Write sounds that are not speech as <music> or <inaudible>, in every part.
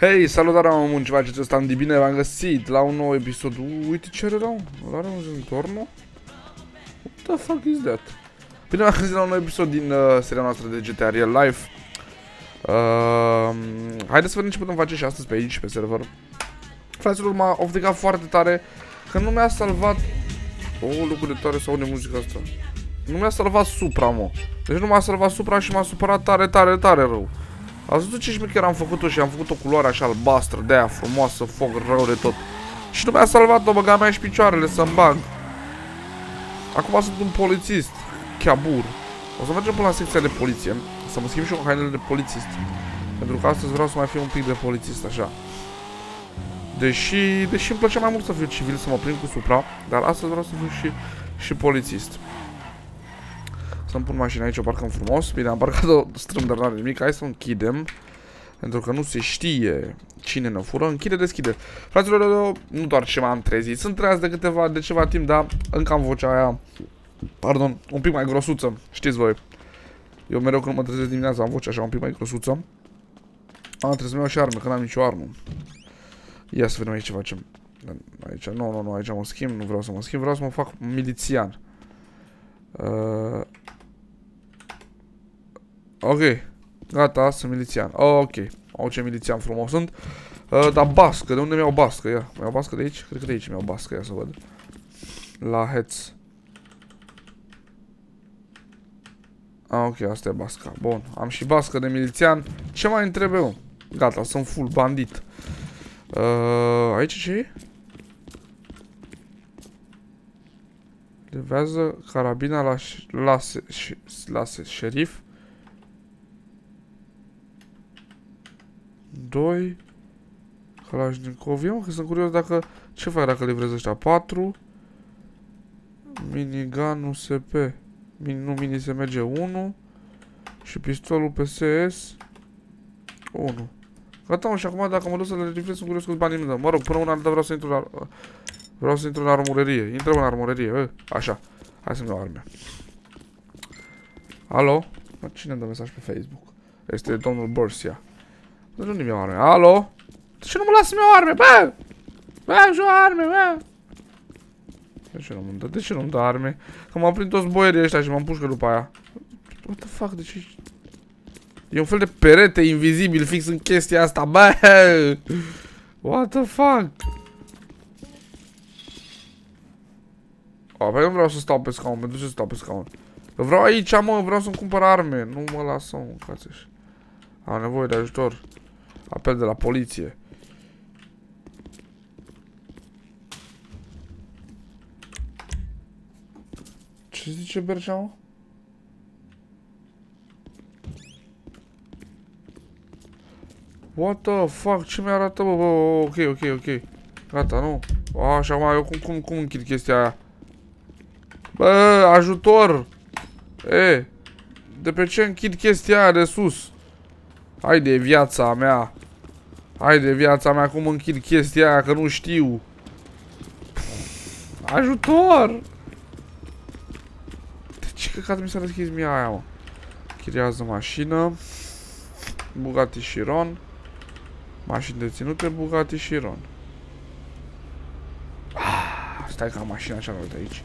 Hei, salutare mă mun, ce faceți ăsta de bine, v-am găsit la un nou episod. Uite ce are rău, are un întorno? What the fuck is that? Bine v-am găsit la un nou episod din uh, seria noastră de GTA Real Life. Uh, Haideți să vedem ce putem face și astăzi pe aici, pe server. Fraților, m-a ofticat foarte tare că nu mi-a salvat O, oh, lucru de tare să aude muzica asta. Nu mi-a salvat Supra, mă. Deci nu m-a salvat Supra și m-a supărat tare, tare, tare rău Ați văzut ce șmecher am făcut-o și am făcut o culoare așa albastră, de aia frumoasă, foc rău de tot. Și nu mi-a salvat-o, băga mea și picioarele să-mi bag. Acum sunt un polițist, chiabur. O să mergem până la secția de poliție, să mă schimb și eu hainele de polițist. Pentru că astăzi vreau să mai fiu un pic de polițist, așa. Deși, deși îmi plăcea mai mult să fiu civil, să mă prind cu supra, dar astăzi vreau să fiu și, și polițist. Să-mi pun mașina aici, o parcăm frumos. Bine, am parcat-o strâmb, dar n-are nimic. Hai să o închidem. Pentru că nu se știe cine ne fură. Închide, deschide. Fraților, nu doar ce m-am trezit. Sunt treaz de câteva, de ceva timp, dar încă am vocea aia, pardon, un pic mai grosuță. Știți voi. Eu mereu când mă trezesc dimineața am vocea așa un pic mai grosuță. Am trebuie să-mi iau și arme, că n-am nicio armă. Ia să vedem aici ce facem. Aici, nu, nu, nu, aici mă schimb, nu vreau să mă schimb, vreau să mă fac milițian. Uh, Ok. Gata, sunt milițian. Ok. Au ce milițian frumos sunt. Uh, dar bască, de unde mi-au bască? Ia, mi-au bască de aici? Cred că de aici mi-au bască, ia să văd. La heads. Ah, ok, asta e basca. Bun, am și bască de milițian. Ce mai îmi trebuie Gata, sunt full bandit. Uh, aici ce e? Levează carabina la lase, lase șerif. 2 Kalashnikov. Ia mă, că sunt curios dacă... Ce fac dacă livrez ăștia? 4 Minigun USP. Mini, nu mini SMG 1 și pistolul PSS 1. Gata mă, și acum dacă mă duc să le livrez, sunt curios câți bani îmi dă. Mă rog, până una altă vreau să intru la... Vreau să intru în armorerie. Intrăm în armorerie, așa. Hai să-mi iau arme. Alo? Cine îmi dă mesaj pe Facebook? Este domnul Borsia. De unde mi-au arme? Alo? De ce nu mă lasă mi-au arme, bă? Bă, și arme, bă! De ce nu-mi dă? De ce nu-mi dă arme? Că m-am prins toți boierii ăștia și m-am pușcă după aia. What the fuck, de ce... E un fel de perete invizibil fix în chestia asta, bă! What the fuck? O, păi nu vreau să stau pe scaun, pentru ce să stau pe scaun? Vreau aici, mă, vreau să-mi cumpăr arme. Nu mă lasă, mă, cațeș. Am nevoie de ajutor. Apel de la poliție. Ce zice Bergeau? What the fuck? Ce mi-arată, bă, bă, ok, ok, ok. Gata, nu? Așa, mai eu cum, cum, cum închid chestia aia? Bă, ajutor! E, de pe ce închid chestia aia de sus? Hai de viața mea. Hai de viața mea, cum închid chestia aia, că nu știu. Ajutor! De ce căcat mi s-a deschis mie aia, mă? Chiriază mașină. Bugatti Chiron. Mașini deținute, Bugatti Chiron. Ah, stai ca mașina cealaltă aici.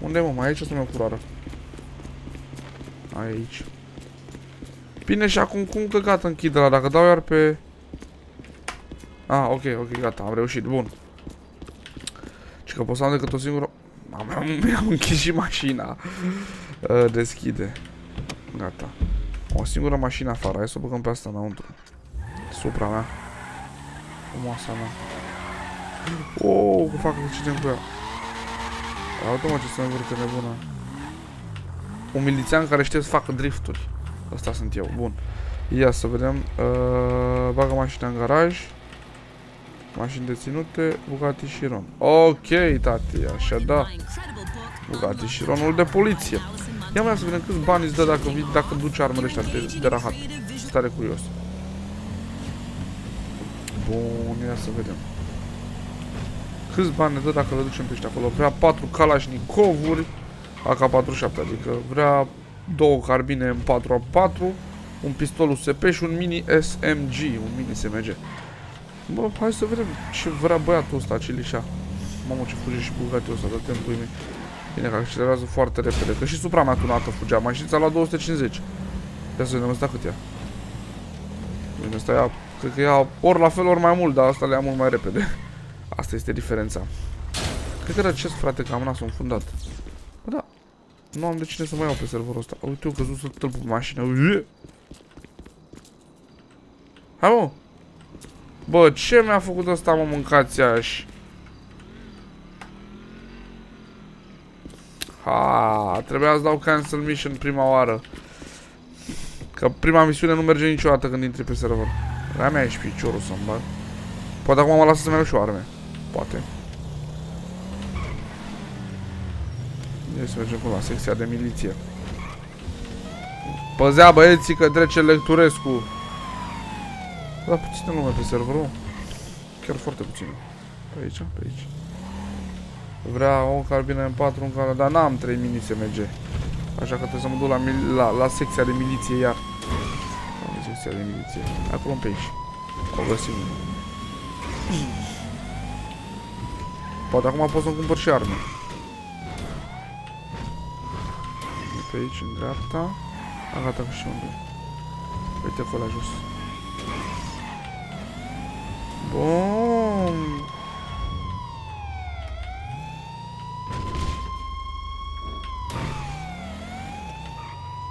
Unde mă? Mai aici să mi-o curoară. Aici. Bine, și acum cum căcat închid la dacă dau iar pe... Ah, ok, ok, gata, am reușit, bun. Și că pot să am decât o singură... Mi-am închis și mașina. <laughs> Uh, deschide. Gata. O singură mașină afară, hai să o băgăm pe asta înăuntru. Supra mea. Frumoasa mea. Oh, că fac accident cu ea. Automă ce se învârte nebună. Un milițian care știe să facă drifturi. Asta sunt eu. Bun. Ia să vedem. Uh, bagă mașina în garaj. Mașini deținute. Bugatti Chiron. Ok, tati. Așa, da. Bugatti Chironul de poliție. Ia mai să vedem câți bani îți dă dacă, dacă duci armele ăștia de, de rahat. Stare curios. Bun, ia să vedem. Câți bani ne dă dacă le ducem pe ăștia acolo? Vrea 4 Kalashnikovuri AK-47, adică vrea două carbine în 4x4, un pistol USP și un mini SMG, un mini SMG. Bă, hai să vedem ce vrea băiatul ăsta, Cilișa. Mamă, ce fuge și Bugatti ăsta, dă-te în mei. Bine că accelerează foarte repede, că și supra mea tunată fugea, mai știți, a luat 250. Ia să vedem ăsta cât ia. Bine, ăsta ia, cred că ia ori la fel, ori mai mult, dar asta le ia mult mai repede. Asta este diferența. Cred că răcesc, frate, că am nasul înfundat. Bă, da. Nu am de cine să mă iau pe serverul ăsta. Uite, eu căzut să tâlp pe mașină. Hai, mă. Bă, ce mi-a făcut ăsta, mă, mâncați aș? Ha, trebuia să dau cancel mission prima oară. Că prima misiune nu merge niciodată când intri pe server. La mea ești piciorul să-mi bag. Poate acum mă lasă să-mi iau și o arme. Poate. Ia să mergem la secția de miliție. Păzea băieții că trece Lecturescu. Da, puțină lume pe serverul. Chiar foarte puțin. Pe aici, pe aici. Vrea o carbină în 4 în care, dar n-am 3 mini SMG. Așa că trebuie să mă duc la, la, la secția de miliție iar. La secția de miliție. Acolo pe aici. O găsim. Poate acum pot să-mi cumpăr și arme. Pe aici, în dreapta. A, gata, și unde. Uite acolo jos. Bun.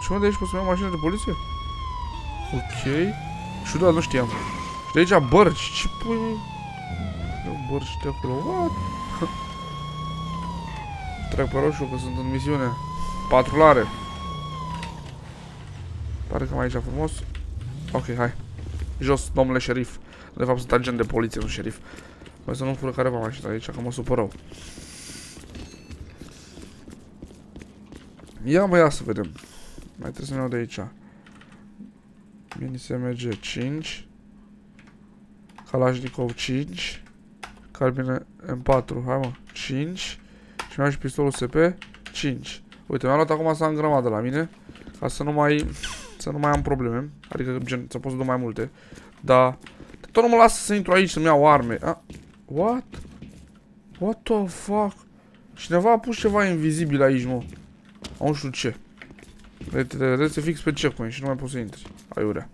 Și unde aici pot să iau mașină de poliție? Ok. Și da, nu știam. Și de aici bărci. Ce pui? Eu bărci de acolo. What? Trec pe roșu că sunt în misiune. Patrulare. Pare că mai aici frumos. Ok, hai. Jos, domnule șerif. De fapt sunt agent de poliție, nu șerif. Mai să nu fură careva mașina aici, că mă supărau. Ia mă, ia să vedem. Mai trebuie să ne iau de aici. Mini SMG 5. Kalashnikov 5. Carbine M4, hai mă, 5. Și mai și pistolul SP 5. Uite, mi-am luat acum să am grămadă la mine. Ca să nu mai, să nu mai am probleme. Adică, gen, să pot să dau mai multe. Dar, tot nu mă lasă să intru aici să-mi iau arme. Ah, what? What the fuck? Cineva a pus ceva invizibil aici, mă. Nu știu ce. Vedeți fix pe checkpoint și nu mai poți să intri. Aiurea.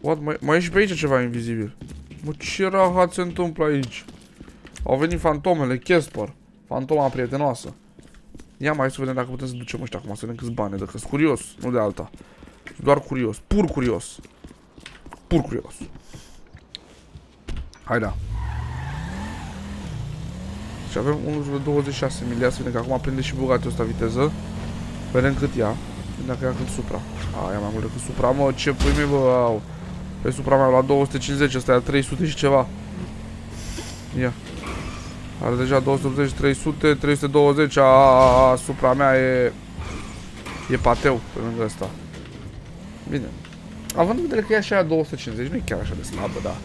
What? Mai, mai e și pe aici ceva invizibil. Mă, ce rahat se întâmplă aici? Au venit fantomele, Kesper. Fantoma prietenoasă. Ia mai să vedem dacă putem să ducem ăștia acum, să vedem câți bani, dacă sunt curios, nu de alta. Doar curios, pur curios. Pur curios. Hai da. Și avem 1,26 miliarde, să vedem că acum prinde și bogatul ăsta viteză. Vedem cât ia. Dacă ia cât Supra. A, ia mai mult decât Supra. Mă, ce pui mie, bă, au. Pe Supra mea la 250, ăsta ia 300 și ceva. Ia. Are deja 280, 300, 320. A, Supra mea e... E pateu pe lângă ăsta. Bine. Având în vedere că e așa 250, nu e chiar așa de slabă, da.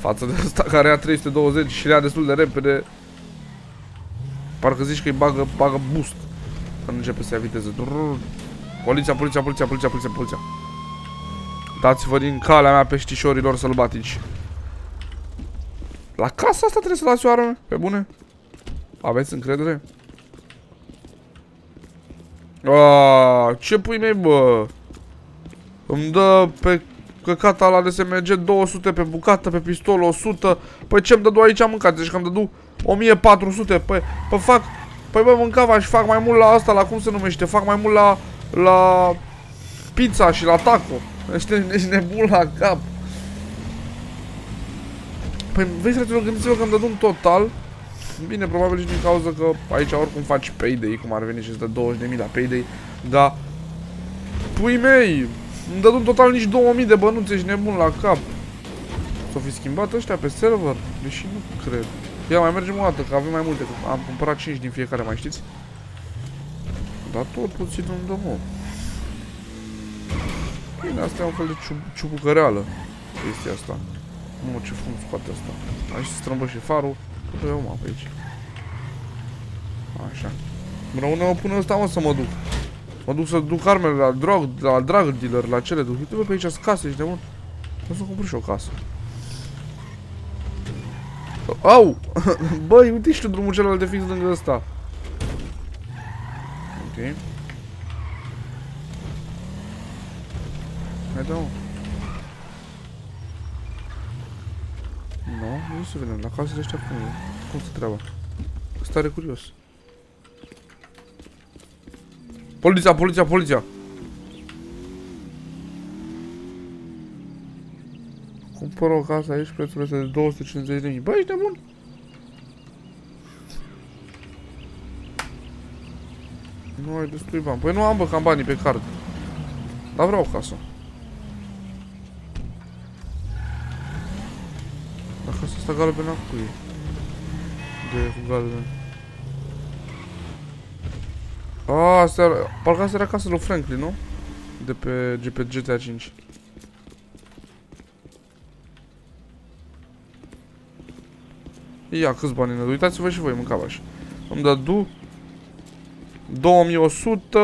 Față de ăsta care ia 320 și le ia destul de repede. Parcă zici că îi bagă, bagă boost. Când începe să ia viteză. Poliția, poliția, poliția, poliția, poliția, poliția. Dați-vă din calea mea peștișorilor sălbatici. La casa asta trebuie să lași o armă? Pe bune? Aveți încredere? Aaaa, ce pui mei, bă? Îmi dă pe căcata la de SMG 200 pe bucată, pe pistol 100. Păi ce-mi dădu aici mâncat? Deci că îmi dădu 1400. Păi, păi fac... Păi bă, mâncava și fac mai mult la asta, la cum se numește? Fac mai mult la... La... Pizza și la taco. Ești, ești nebun la cap. Păi, vezi, frate, gândiți-vă că îmi dădu un total. Bine, probabil și din cauza că aici oricum faci payday, cum ar veni și îți dă 20.000 la payday. Dar... Pui mei, îmi dădu în total nici 2000 de bănuți, ești nebun la cap. S-au fi schimbat ăștia pe server? Deși nu cred. Ia, mai mergem o dată, că avem mai multe. Că am cumpărat 5 din fiecare, mai știți? Dar tot puțin îmi dă, mă. Bine, asta e un fel de ciub ciubucăreală. Chestia asta. Mă, ce frumos scoate asta. Aici se strâmbă și farul. Tot eu, mă, pe aici. Așa. Rămâne-mă până ăsta, mă, să mă duc. Mă duc să duc armele la drog, la drug dealer, la cele duc. Uite-vă pe aici case, ești de mult. O să cumpăr și o casă. Au! <laughs> Băi, uite și tu drumul celălalt de fix lângă ăsta. Ok. Hai da Nu, nu se vedem. La casele ăștia cum e? Cum se treaba? Stare curios. Poliția, poliția, poliția! Cumpăr o casă aici, prețul este de 250 de mii. Băi, ești nebun? Nu ai destui bani. Păi nu am, bă, cam banii pe card. Dar vreau o casă. Dar casa asta galbenă cu ei. De cu galben. Ah, asta era, parcă asta era casa lui Franklin, nu? De pe, de pe GTA 5. Ia, câți bani ne Uitați-vă și voi, mâncava așa. Îmi dă du 2100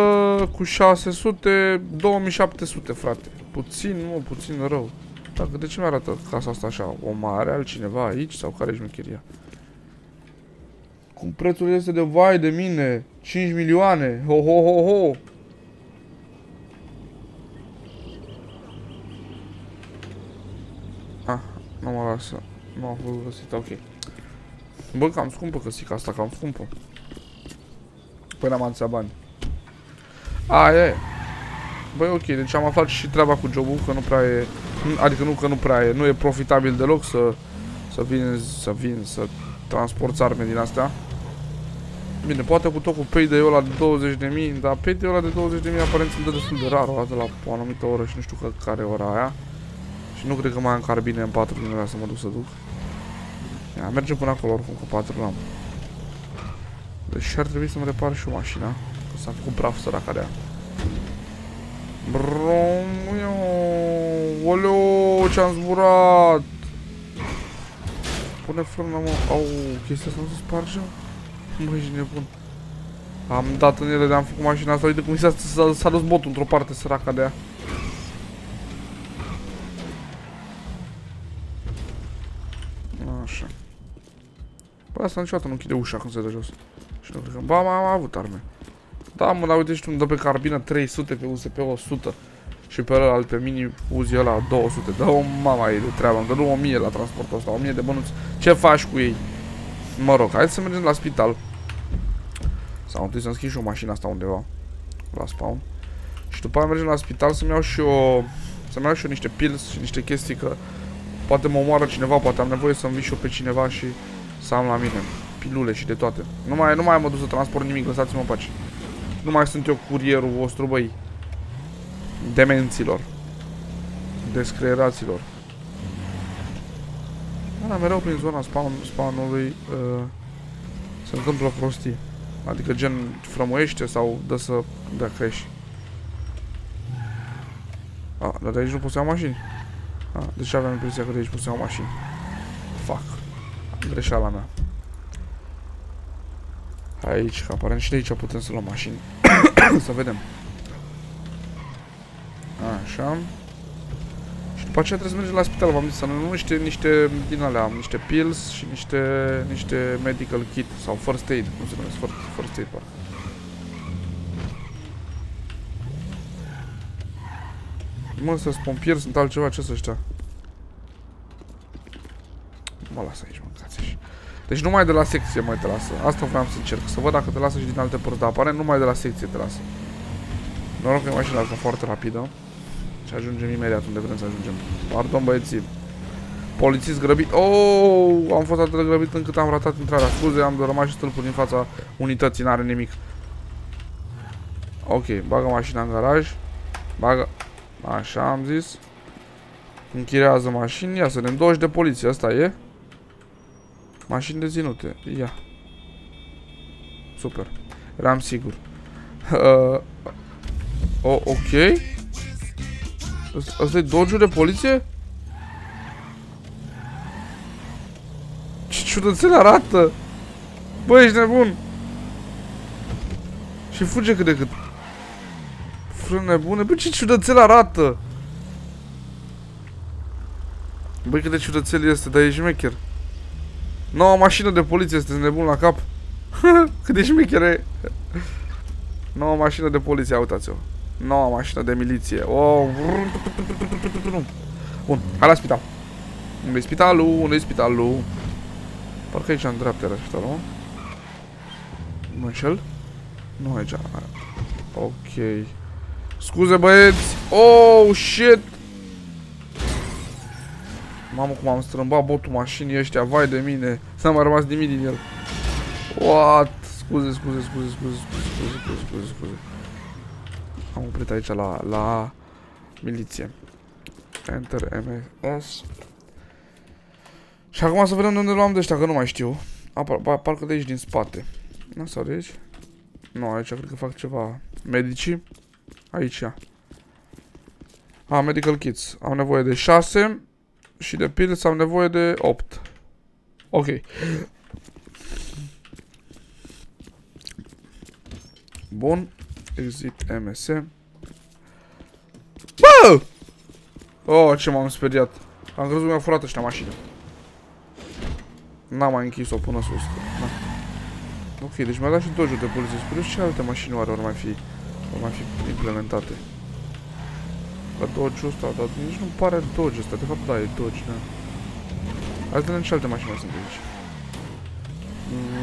cu 600, 2700, frate. Puțin, nu, puțin rău. Dacă de ce mi arată casa asta așa? O mare altcineva aici sau care e șmecheria? Cum prețul este de vai de mine? 5 milioane. Ho, ho, ho, ho. Ah, nu mă lasă. Nu am fost găsit, ok. Bă, cam scumpă căsica asta, cam scumpă. Păi n-am atâția bani. A, e. Băi, ok, deci am aflat și treaba cu jobul, că nu prea e... Adică nu că nu prea e, nu e profitabil deloc să... Să vin, să vin, să transporti arme din astea. Bine, poate cu tot cu payday-ul ăla de 20.000, dar payday-ul ăla de 20.000 aparent sunt destul de rar o dată la o anumită oră și nu știu că, care ora aia. Și nu cred că mai am carbine în 4 din să mă duc să duc. Ia, mergem până acolo oricum cu patrulăm. Deci ar trebui să-mi repar și o mașina. Că s-a făcut praf săraca de aia. Bromio, oleo, ce-am zburat! Pune frână, mă. Au, chestia asta nu se sparge? Mă, ești nebun. Am dat în ele de-am făcut mașina asta. Uite cum s-a dus botul într-o parte săraca de aia. Așa. Păi asta niciodată nu închide ușa când se dă jos. Și nu cred că... Ba, am avut arme. Da, mă, dar uite și tu îmi dă pe carbină 300 pe USP 100 și pe ăla pe mini Uzi ăla 200. Dă o mama ei de treabă, îmi dă 1000 la transportul ăsta, 1000 de bănuți. Ce faci cu ei? Mă rog, hai să mergem la spital. Sau întâi să-mi schimb și o mașină asta undeva. La spawn. Și după aia mergem la spital să-mi iau și o... Să-mi iau și eu niște pills și niște chestii că... Poate mă omoară cineva, poate am nevoie să-mi și eu pe cineva și să am la mine pilule și de toate. Nu mai, nu mai mă duc să transport nimic, lăsați-mă pace. Nu mai sunt eu curierul vostru, băi. Demenților. Descreeraților. Dar mereu prin zona spawn, spawnului uh, se întâmplă prostii. Adică gen frămoiește sau dă să dea crash. A, dar de aici nu pot să iau mașini. A, deci aveam impresia că de aici pot să iau mașini. Fuck. Greșeala mea. Aici, că aparent și de aici putem să luăm mașini. <coughs> să vedem. Așa. Și după aceea trebuie să mergem la spital, v-am zis, să nu niște, niște din alea, niște pills și niște, niște medical kit sau first aid, cum se numesc, first, first aid parcă. Mă, să pompieri sunt altceva, ce să ăștia? Mă las aici, mâncați și. Deci numai de la secție mai te lasă. Asta vreau să încerc, să văd dacă te lasă și din alte părți, dar aparent numai de la secție te lasă. Noroc că e mașina asta foarte rapidă. Și ajungem imediat unde vrem să ajungem. Pardon băieții. Polițist grăbit. Oh, am fost atât de grăbit încât am ratat intrarea. Scuze, am rămas și stâlpul din fața unității, n-are nimic. Ok, bagă mașina în garaj. Bagă... Așa am zis. Închirează mașini. Ia să ne 20 de poliție, asta e. Mașini deținute. Ia. Super. Eram sigur. <laughs> Uh, oh, ok. Asta e dodge de poliție? Ce ciudățel arată! Bă, ești nebun! Și fuge cât de cât. Frâne bune. Bă, ce ciudățel arată! Băi, cât de ciudățel este, dar e șmecher. Noua mașină de poliție, sunteți nebun la cap? <laughs> Cât de șmichere Noua mașină de poliție, uitați-o Noua mașină de miliție. Oh. Bun, hai la spital. Unde-i spitalul? Unde-i spitalul? Parcă aici în dreapta era spitalul. nu înșel? Nu aici. Ok. Scuze băieți. Oh, shit. Mamă cum am strâmbat botul mașinii ăștia, vai de mine. S-a mai rămas nimic din el. What? Scuze, scuze, scuze, scuze, scuze, scuze, scuze, scuze. Am oprit aici la, la miliție. Enter MS. Și acum să vedem de unde luam de ăștia, că nu mai știu. A, par, par, parcă de aici din spate. Nu, sau de aici? Nu, aici cred că fac ceva. Medicii? Aici. A, medical kits. Am nevoie de 6 și de pills am nevoie de 8. Ok. Bun. Exit MS. Bă! Oh, ce m-am speriat. Am crezut că mi-a furat ăștia mașină. N-am mai închis-o până sus. Na. Ok, deci mi-a dat și dojo de poliție. Spune ce alte mașini oare ori mai fi, ori mai fi implementate. La Dodge-ul ăsta, dar nici nu pare Dodge ăsta. De fapt, da, e Dodge, da. Hai să vedem ce alte mașini mai sunt aici.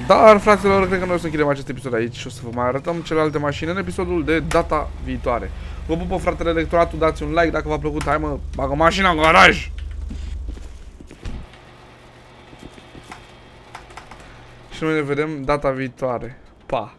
Dar, fraților, cred că noi o să închidem acest episod aici și o să vă mai arătăm celelalte mașini în episodul de data viitoare. Vă pupă, fratele electoratul, dați un like dacă v-a plăcut. Hai mă, bagă mașina în garaj! Și noi ne vedem data viitoare. Pa!